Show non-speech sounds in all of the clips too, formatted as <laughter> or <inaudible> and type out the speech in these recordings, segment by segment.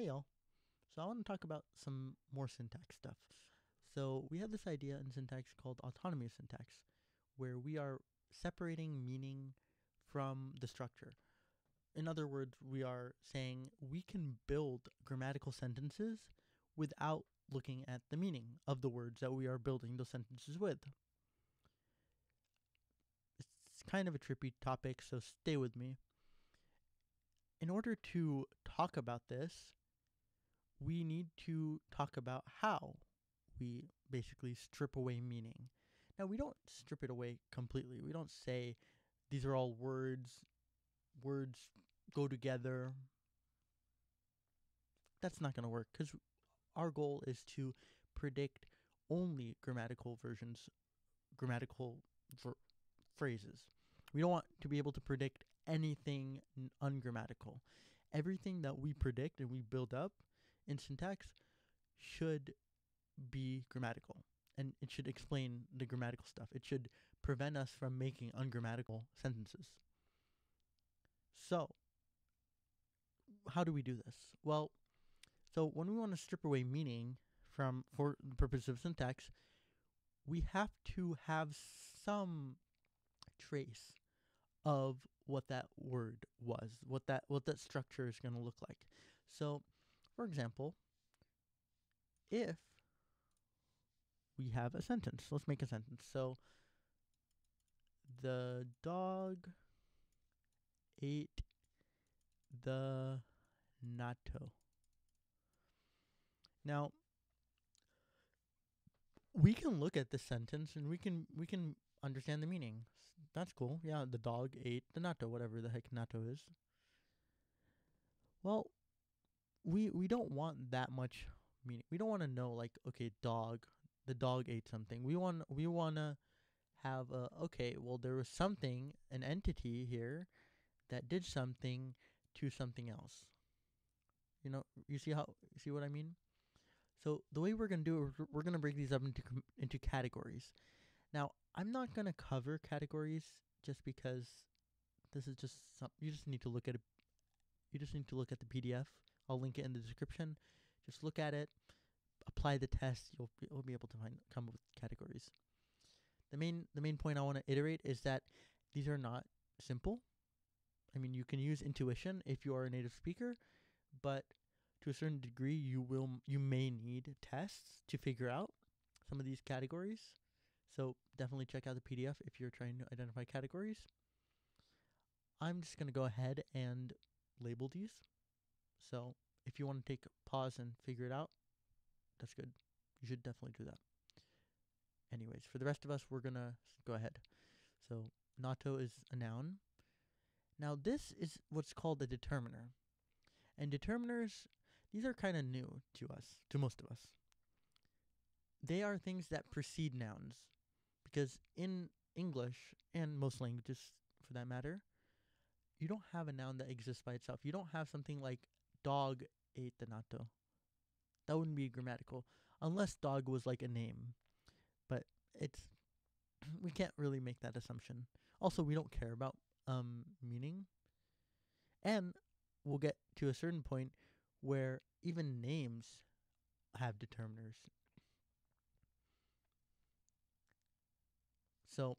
Hey y'all. So I want to talk about some more syntax stuff. So we have this idea in syntax called autonomy of syntax, where we are separating meaning from the structure. In other words, we are saying we can build grammatical sentences without looking at the meaning of the words that we are building those sentences with. It's kind of a trippy topic, so stay with me. In order to talk about this, we need to talk about how we basically strip away meaning. Now, we don't strip it away completely. We don't say these are all words, words go together. That's not going to work because our goal is to predict only grammatical versions, grammatical ver- phrases. We don't want to be able to predict anything ungrammatical. Everything that we predict and we build up in syntax should be grammatical and it should explain the grammatical stuff. It should prevent us from making ungrammatical sentences. So, how do we do this? Well, so when we want to strip away meaning from for the purpose of syntax, we have to have some trace of what that word was, what that what that structure is going to look like. So, for example, if we have a sentence, let's make a sentence. So, the dog ate the natto. Now, we can look at the sentence and we can we can understand the meaning. That's cool. Yeah, the dog ate the natto, whatever the heck natto is. Well, we we don't want that much meaning. We don't want to know like okay, dog, the dog ate something. We want we want to have a okay, well there was something, an entity here that did something to something else. You know, you see how you see what I mean? So the way we're going to do it, we're going to break these up into into categories. Now, I'm not going to cover categories just because this is just some, you just need to look at it. You just need to look at the PDF. I'll link it in the description. Just look at it, apply the test. You'll be, you'll be able to find come up with categories. The main the main point I want to iterate is that these are not simple. I mean, you can use intuition if you are a native speaker, but to a certain degree, you will you may need tests to figure out some of these categories. So definitely check out the PDF if you're trying to identify categories. I'm just going to go ahead and label these. So if you want to take a pause and figure it out, that's good. You should definitely do that. Anyways, for the rest of us, we're going to go ahead. So natto is a noun. Now this is what's called a determiner. And determiners, these are kind of new to us, to most of us. They are things that precede nouns. Because in English, and most languages for that matter, you don't have a noun that exists by itself. You don't have something like dog ate the natto. That wouldn't be grammatical. Unless dog was like a name. But it's <clears throat> we can't really make that assumption. Also, we don't care about um meaning. And we'll get to a certain point where even names have determiners. So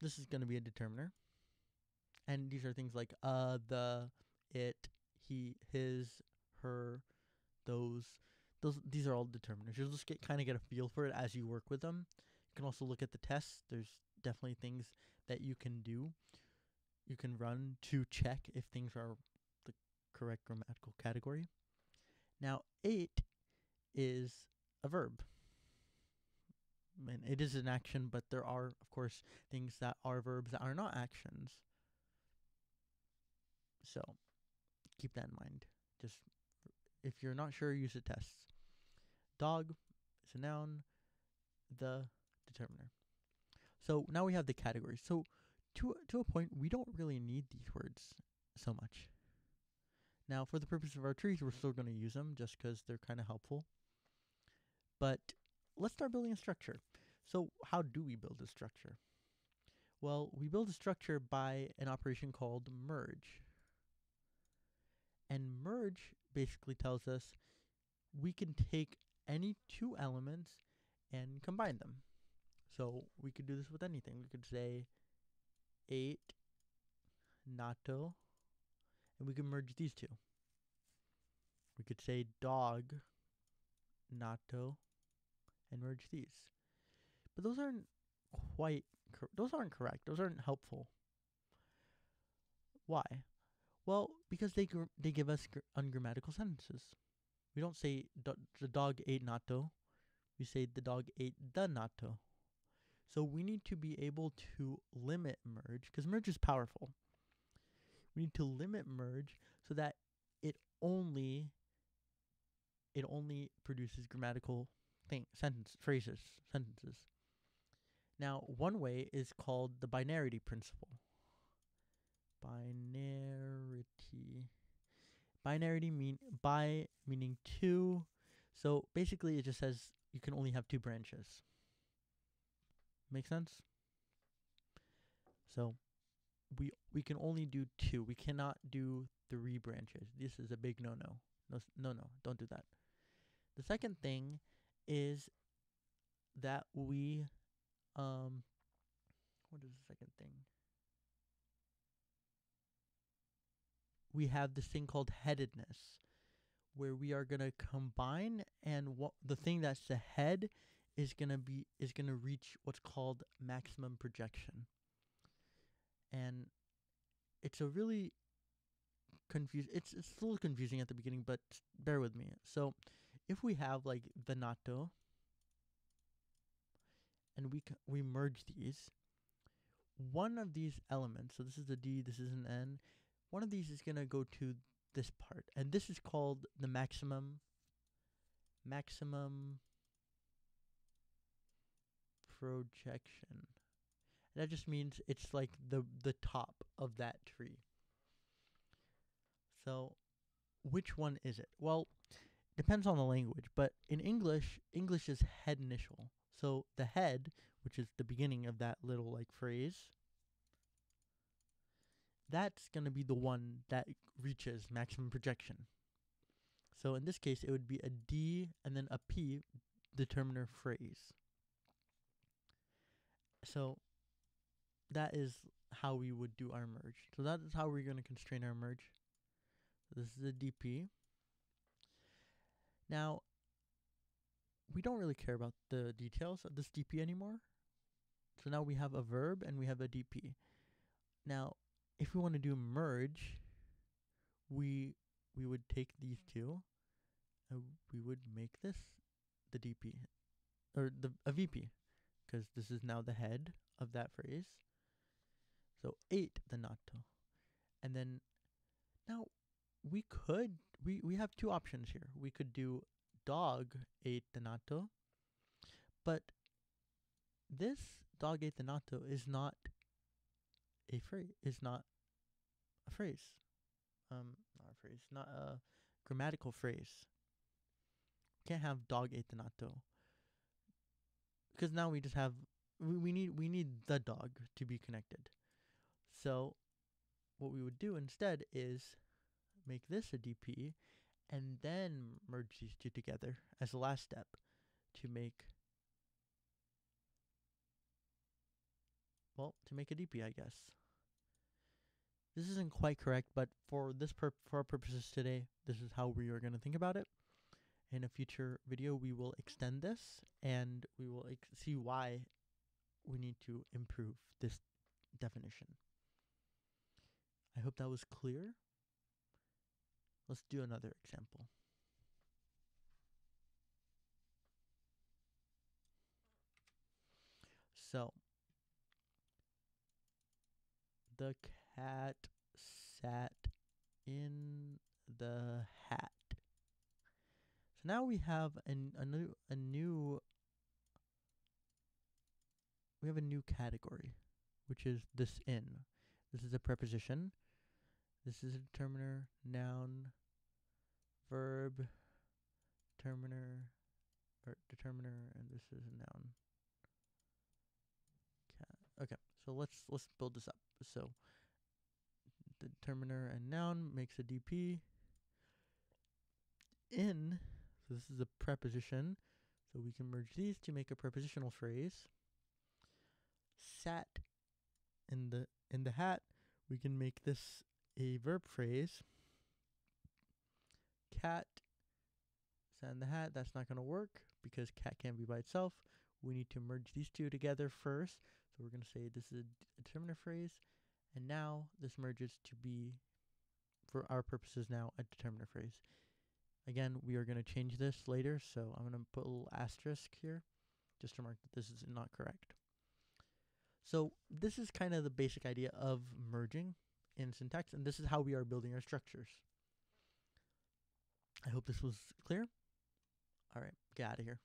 this is going to be a determiner. And these are things like uh, the, it, he, his, her, those. Those these are all determiners. You'll just get kind of get a feel for it as you work with them. You can also look at the tests. There's definitely things that you can do. You can run to check if things are the correct grammatical category. Now, ate is a verb. And it is an action, but there are, of course, things that are verbs that are not actions. So keep that in mind. Just if you're not sure, use the tests. Dog is a noun, the determiner. So now we have the categories. So to to a point, we don't really need these words so much. Now, for the purpose of our trees, we're still going to use them just because they're kind of helpful. But let's start building a structure. So how do we build a structure? Well, we build a structure by an operation called merge. And merge basically tells us we can take any two elements and combine them. So we could do this with anything. We could say ate natto and we can merge these two. We could say dog natto and merge these. But those aren't quite those aren't correct. Those aren't helpful. Why? Well, because they gr- they give us gr- ungrammatical sentences. We don't say do- the dog ate natto. We say the dog ate the natto. So we need to be able to limit merge because merge is powerful. We need to limit merge so that it only it only produces grammatical thing sentence phrases sentences. Now, one way is called the binarity principle. Binarity. Binarity mean by meaning two. So basically, it just says you can only have two branches. Make sense? So we we can only do two. We cannot do three branches. This is a big no no. No no no. Don't do that. The second thing is that we um what is the second thing? We have this thing called headedness where we are going to combine and what the thing that's the head is going to be is going to reach what's called maximum projection. And it's a really confuse it's it's a little confusing at the beginning, but bear with me. So, if we have like the natto and we we merge these, one of these elements, so this is a D, this is an N, one of these is going to go to this part, and this is called the maximum maximum projection. And That just means it's like the the top of that tree. So, which one is it? Well, depends on the language, but in English, English is head initial. So the head, which is the beginning of that little like phrase, that's going to be the one that reaches maximum projection. So in this case, it would be a D and then a P determiner phrase. So that is how we would do our merge. So that is how we're going to constrain our merge. This is a DP. Now, we don't really care about the details of this DP anymore. So now we have a verb and we have a DP. Now, if we want to do merge, we we would take these mm. two and we would make this the DP or the a VP because this is now the head of that phrase. So ate the natto. And then now we could we we have two options here. We could do dog ate the natto, but this dog ate the natto is not a phrase. Is not a phrase. Um, not a phrase. Not a grammatical phrase. Can't have dog ate the natto. Because now we just have we, we need we need the dog to be connected. So what we would do instead is make this a DP and then merge these two together as the last step to make well, to make a DP, I guess. This isn't quite correct, but for this pur- for our purposes today, this is how we are going to think about it. In a future video, we will extend this and we will ex- see why we need to improve this definition. I hope that was clear. Let's do another example. So, the cat sat in the hat. So now we have an, a new a new we have a new category, which is this in. This is a preposition. This is a determiner, noun, verb, determiner, or determiner, and this is a noun. Cat. Okay, so let's let's build this up. So determiner and noun makes a DP. in, so this is a preposition, so we can merge these to make a prepositional phrase. Sat in the in the hat, we can make this a verb phrase. Cat sat in the hat, that's not going to work because cat can't be by itself. We need to merge these two together first. So we're going to say this is a determiner phrase. And now this merges to be, for our purposes now, a determiner phrase. Again, we are going to change this later, so I'm going to put a little asterisk here just to mark that this is not correct. So this is kind of the basic idea of merging in syntax, and this is how we are building our structures. I hope this was clear. All right, get out of here.